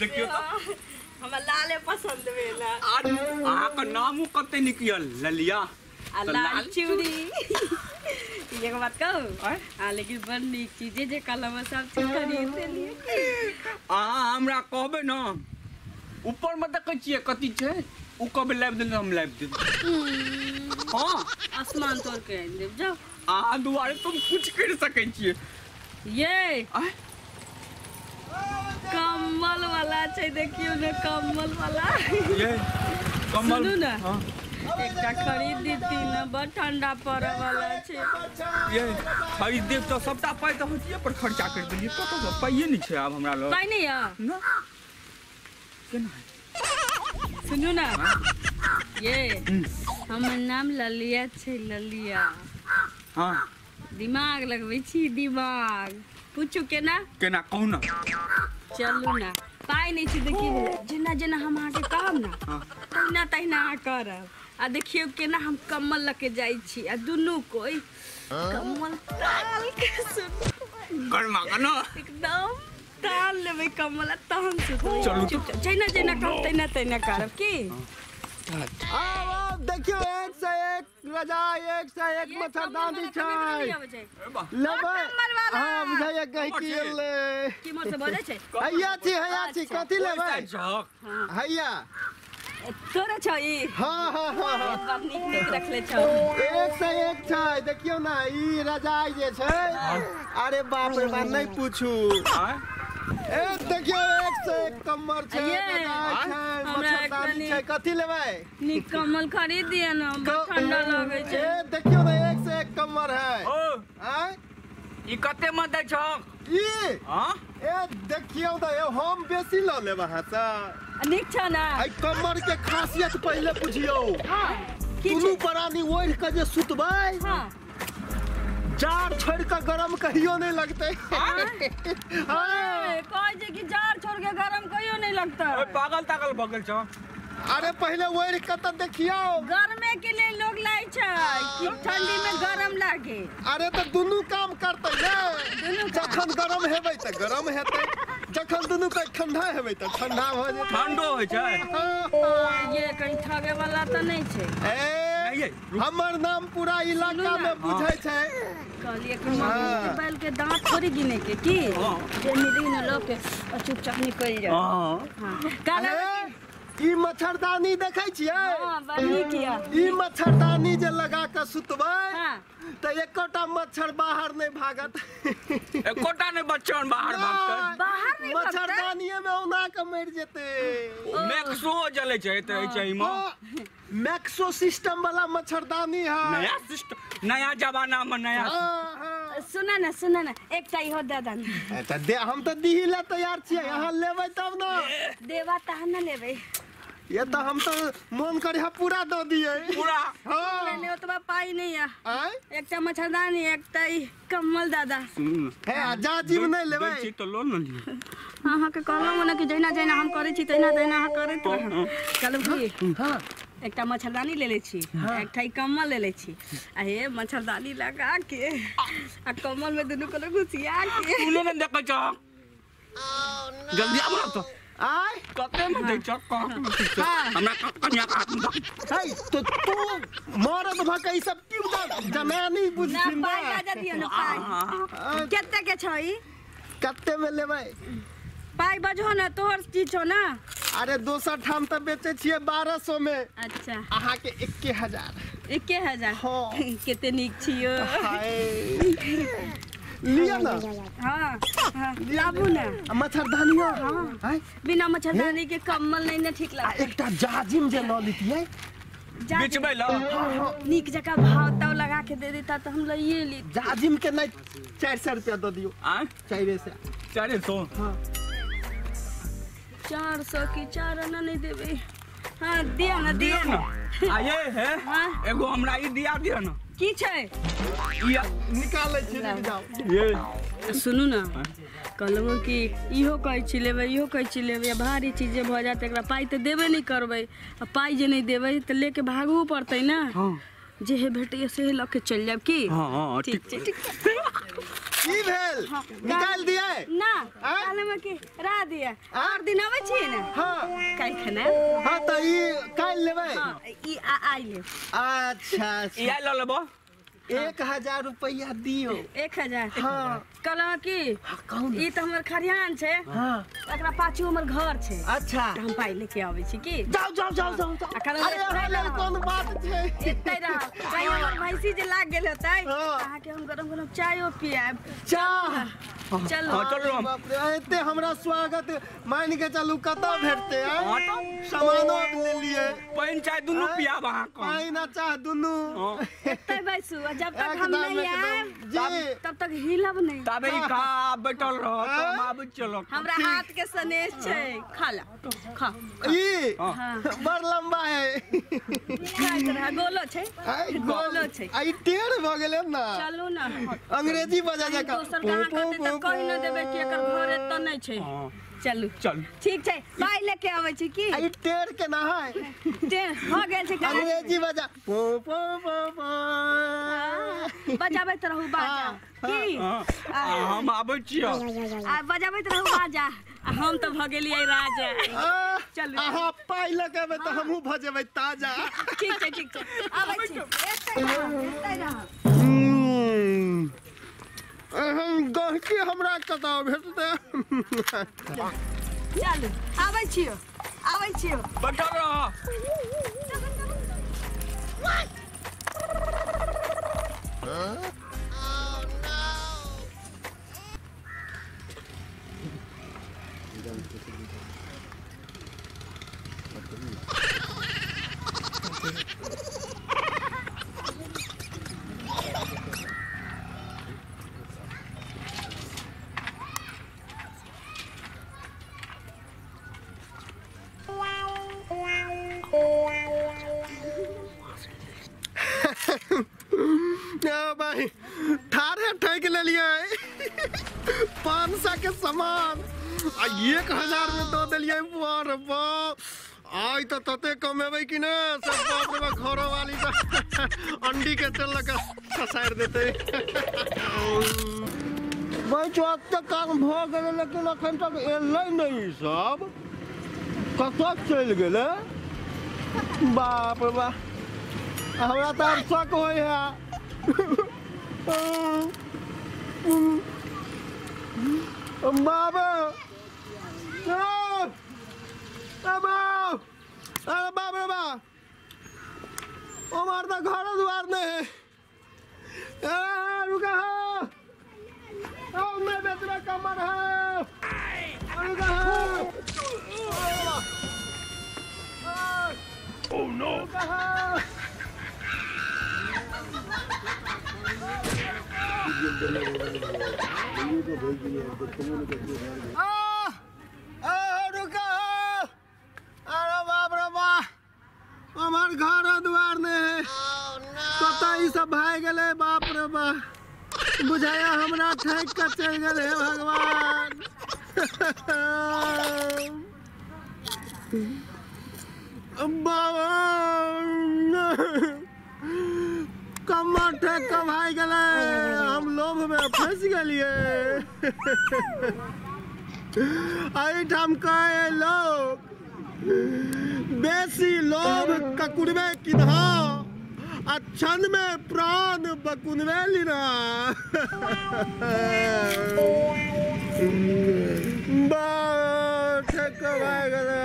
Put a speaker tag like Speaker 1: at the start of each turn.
Speaker 1: देखियो तो।
Speaker 2: हमरा लाले पसंद भेला
Speaker 1: आज अहाँके नामो कते निकल ललिया। तो
Speaker 2: लाल चूड़ी। एगो बात कहू? हाँ। लेकिन बड़ नीक चीज़ जे कलम सब चीज़ खरीद लिए
Speaker 1: अहाँ हमरा कहबै ने ऊपर में देखै छियै कथी छै? उ कहबै लाइव देबै हम लाइव देबै। हाँ।
Speaker 2: आसमान तोड़ के देब जाओ
Speaker 1: अहाँ दुआरे तुम कुछ कर सकै छियै।
Speaker 2: ये? कम्बल वाला छै देखियो ने कम्बल वाला।
Speaker 1: ये कमल
Speaker 2: सुनू ने।
Speaker 1: हाँ,
Speaker 2: एकटा खरीद दीती ना बड़ ठंडा पड़े वाला छै।
Speaker 1: ये खरीद देब तऽ सबटा पाइ तऽ होतिए पर खर्चा कर देलियै? कतऽ पाइए नहि छै आब हमरा लग।
Speaker 2: पाइ नहीं है
Speaker 1: ना। केना?
Speaker 2: सुनू ना। ये
Speaker 1: हम्म,
Speaker 2: हमर नाम ललिया छै ललिया।
Speaker 1: हाँ।
Speaker 2: दिमाग लगबै छी दिमाग। पूछू केना?
Speaker 1: केना कहू ने
Speaker 2: चलू ना। पाइ नहि छै देखियौ जेना जेना हम अहाँके कहब ना तहिना तहिना अहाँ करब। आ देखियौ केना हम कम्बल लऽ के जाइ छी। आ दुनू कोई कम्बल ताल के
Speaker 1: गरमा का
Speaker 2: एकदम ताल लेबै कम्बल तहन सुतबै।
Speaker 1: चलू।
Speaker 2: जहिना जहिना कहब तहिना तहिना करब। की?
Speaker 3: देखियो से एक रजाई एक से एक मच्छरदानी छै लेबै। हाँ बुझाइए कहीं की ले।
Speaker 2: की मोर से बजै छै।
Speaker 3: हैया छी हैया छी
Speaker 2: अच्छा।
Speaker 3: कथी लेबै?
Speaker 1: हाँ।
Speaker 3: हैया।
Speaker 2: तोरा छ ई।
Speaker 3: हाँ हाँ हाँ हाँ।
Speaker 2: नीक नीक रखले छौ।
Speaker 3: एक से एक छै देखियो ना ई रजाई जे छै। अरे बाप रे बाप नहीं पूछू। ए देखियो एक से एक कम्मर छै
Speaker 2: ये,
Speaker 3: रजाई मच्छरदानी
Speaker 2: कनी-
Speaker 3: छै लेबै?
Speaker 2: नीक कम्बल खरीद दिए ना ठंडा लगै छै।
Speaker 3: ए देखियो ना एक से एक कम्मर है।
Speaker 1: ओ
Speaker 3: आय
Speaker 1: ई कते में दै छ?
Speaker 3: ई?
Speaker 1: हाँ?
Speaker 3: ए देखियो त ए हम बेसी ल लेब
Speaker 2: नीक छ ना।
Speaker 3: आई कमर के खासियत पहिले बुझियो।
Speaker 2: हाँ
Speaker 3: दुनू प्राणी ओढ़ के जे सुतबै
Speaker 2: हाँ।
Speaker 3: जाड़ छोड़ के गरम कहियो नहीं लगते। हाँ
Speaker 2: ए, के गरम कहियो नहीं लगता।
Speaker 1: पागल तागल भगल छ।
Speaker 3: अरे पहले ओढ़ के त देखियो।
Speaker 2: गर्मे के लिए लोग लाई छै कि ठंडी में गरम लागे।
Speaker 3: अरे तो दुनू काम करते
Speaker 2: दुनू
Speaker 3: ने जखन गरम हेबै त गरम हेतै जखन दुनू के ठंडा हेबै त ठंडा भ जेतै।
Speaker 1: ठंडो होइ छै।
Speaker 3: हाँ,
Speaker 2: ये कहीं ठगे वाला तो नहीं छै।
Speaker 3: ए
Speaker 1: ये,
Speaker 3: हमर नाम पूरा इलाका में बुझै छै।
Speaker 2: कहलिए कि मोबाइल के दांत थोड़ी गिने के की?
Speaker 1: हाँ।
Speaker 2: जे निदी न लो के चुपचाप निकल जाए
Speaker 1: हाँ।
Speaker 2: हाँ। काला
Speaker 3: ई मच्छरदानी देखै छियै?
Speaker 2: हाँ बनी किया
Speaker 3: ई मच्छरदानी जे लगा के सुतबै
Speaker 2: हाँ।
Speaker 3: एकोटा मच्छर बाहर नहीं भागत।
Speaker 1: एकोटा ने बच्चन बाहर भागतै?
Speaker 2: बाहर नहीं भागतै?
Speaker 3: मच्छरदानिये में के मर जेतै।
Speaker 1: मैक्सो जले छै एते छै इमा
Speaker 3: हाँ, मैक्सो सिस्टम वाला मच्छरदानी है।
Speaker 1: नया सिस्टम नया जमाना में नया
Speaker 3: हाँ, हाँ।
Speaker 2: सुना ना सुना ना एकटा इहो दे दन।
Speaker 3: त दे हम तो दिही ला तैयार छियै यहाँ लेबै तब ना।
Speaker 2: देवा तहन न लेबै।
Speaker 3: ये तो हम तो मन करे पूरा दो दिए।
Speaker 1: पूरा?
Speaker 3: हाँ।
Speaker 2: लेने ओतबा पाई नहीं है।
Speaker 3: आय
Speaker 2: एकटा मच्छरदानी एकटा ई कम्बल दादा।
Speaker 3: है जा जीव नहीं लेबै।
Speaker 1: छी तऽ लोन न लियो।
Speaker 2: अहाँके कहलहुँ ने कि जहिना जहिना हम करै छी तहिना तहिना अहाँ करैत रहू कहलहुँ की
Speaker 3: हाँ
Speaker 2: एकटा मच्छरदानी ले लै छी एकटा ई कम्बल ले लै छी। आ हे मच्छरदानी लगा के आ कम्बल में दुनू कोनो घुसिया के।
Speaker 1: तूने ने देखै छ। जल्दी आबो न तऽ
Speaker 3: आय
Speaker 1: कते में दै छ कहाँ हमरा कन्या का हाथ में दे।
Speaker 3: है तो तू मरद भके ई सब क्यों दा जनानी
Speaker 2: ना
Speaker 3: बुझथिन
Speaker 2: पाई
Speaker 3: ना
Speaker 2: राजा दियो ना पाई
Speaker 3: आ,
Speaker 2: कते के छ ई
Speaker 3: कते में लेबै
Speaker 2: पाई बजहो ना तोहर चीज़ छौ ना
Speaker 3: अरे दोसर ठाम तऽ बेचै छियै बारह सौ में
Speaker 2: अच्छा
Speaker 3: एक्के हज़ार
Speaker 2: एके हज़ार
Speaker 3: हाँ।
Speaker 2: कते नीक छियो
Speaker 3: हाय लिअ न?
Speaker 2: हाँ हाँ लाबू ना।
Speaker 3: मच्छरदानियो
Speaker 2: हाँ। बिना मच्छरदानी के कम्बल नहीं ना ठीक लगता।
Speaker 3: एकटा जाजिम जे लऽ लितियै
Speaker 2: जा-
Speaker 1: बेचबै ल।
Speaker 2: नीक जगह भाव ताव लगा के दे देता तो हम लइए ली
Speaker 3: जाजिम के नहीं चारि सौ रुपया दऽ दियौ।
Speaker 1: आ?
Speaker 3: चाइरे से।
Speaker 1: चारे सौ?
Speaker 2: चार सौ की चार आना नहीं देवे हाँ दिया ना दिया ना।
Speaker 1: न। आ ये है?
Speaker 2: हाँ।
Speaker 1: एगो हमरा ई दिया दियो न।
Speaker 2: की छै?
Speaker 3: निकालै छी रुक जाउ।
Speaker 1: ये।
Speaker 2: सुनू ना कहलहुँ कि इहो कहै छी लेबै इहो कहै छी लेबै भारी चीज़ जे भऽ जायत एकरा पाइ तऽ देबे नहि करबै आ पाइ जे नहि देबै तऽ लेके भागू पड़तै ना।
Speaker 1: हाँ।
Speaker 2: जे हे भेटैया से लऽ के चलि जायब की?
Speaker 1: हाँ हाँ
Speaker 2: ठीक
Speaker 1: ठीक
Speaker 2: छै ठीक। छै।
Speaker 3: की भेल
Speaker 2: हाँ,
Speaker 3: निकाल दिए
Speaker 2: ना
Speaker 3: आँय?
Speaker 2: काले में की रा दिया और दिन आवे छी ने?
Speaker 3: हाँ।
Speaker 2: काई खाना
Speaker 3: हाँ? तो ई काल लेबै।
Speaker 2: हाँ ई आ आइले
Speaker 3: अच्छा अच्छा।
Speaker 1: इहे लऽ लेबो।
Speaker 3: एक हज़ार रुपया दियो।
Speaker 2: एक हज़ार?
Speaker 3: हाँ।
Speaker 2: कहलहुँ की ई तो हमर खरियान छै।
Speaker 3: हाँ।
Speaker 2: एकरा पाछू हमर घर छै।
Speaker 3: अच्छा।
Speaker 2: हम पाइ लेके आबै छी की?
Speaker 3: जाओ जाओ जाओ जाओ।
Speaker 2: आ
Speaker 3: अरे। कोन बात छै?
Speaker 2: रह भैंसी जे लाग गेल होतै।
Speaker 3: हाँ।
Speaker 2: के हम गरम गरम चायो पियाब।
Speaker 3: चाह।
Speaker 2: चलू।
Speaker 1: हाँ चलू
Speaker 3: एते हमरा स्वागत। मान के चलू कतऽ भेटते
Speaker 1: हाँ तो
Speaker 3: सामानो ले लिए
Speaker 1: पानि चाय दुनू
Speaker 3: आ? चाह दुनू।
Speaker 2: बैसू जब तक हम नहीं
Speaker 3: जी।
Speaker 2: तब तक हिलब नहीं।
Speaker 1: ताबे ई खा बैठल रह तो चलो
Speaker 2: हमरा हाथ के सनेश छै खा ला खा।
Speaker 3: ई
Speaker 1: हाँ।
Speaker 2: हाँ।
Speaker 3: बड़ लंबा है।
Speaker 2: गोलो छै गोलो। छै।
Speaker 3: आई टेढ़ भ गेलै ना।
Speaker 2: चलू ना।
Speaker 3: अंग्रेज़ी बजा जका।
Speaker 2: दोसर कहाँ कहि न देबै कि एकर घर एतऽ नहि छै।
Speaker 1: हाँ।
Speaker 2: चलू। ठीक छै। पाइ लेके आबै छी की?
Speaker 3: आई टेढ़ के ना है
Speaker 2: टेढ़ भऽ गेल छै।
Speaker 3: अंग्रेज़ी बजा। पो पो पो पो।
Speaker 2: हाँ, बजाबैत रहू बाजा।
Speaker 3: हाँ,
Speaker 2: की?
Speaker 1: हाँ, हम आबै छियै।
Speaker 2: आ बजाबैत रहू बाजा। हम भऽ गेलियै राजा। चलू।
Speaker 3: अहाँ पाइ लगेबै तऽ हमहूँ भजेबै ताज़ा।
Speaker 2: ठीक छै ठीक छै। आबै छी। एतै रह एतै रह
Speaker 3: एहन गहकी हमरा कतऽ भेटतै
Speaker 2: चलू आबै छियौ आबै छियौ।
Speaker 1: बैठल रह।
Speaker 3: आ भाई ठारे ठेक लेलियै पाँच सौ के सामान। एक हज़ार में दो बाप। आइ तो तते कमेबै कि ने, सब बाप रे घरो वाली का अंडी के तेल लगा खसार देते। भाई चौक तक काम भ गेलै, लेकिन अखन तक एल नहीं सब। कतऽ चलि गेलै? बाप रे बाप। हमरा त आब शक होइ है। बाबा घर द्वार नहीं रुका हो। हमार घर द्वार ने है कतऽ ई सब भए गेलै बाप रे बाप बुझाया हमरा ठैक के चलि हे भगवान बाबा कमर ठेक के भए हम लोभ में फंस गेलियै। एहिठाम कहे लोग, बेसी लोभ ककुरबे किन्हा? क्षण में प्राण बकुनबे लिना बा ठेक भए गेलै।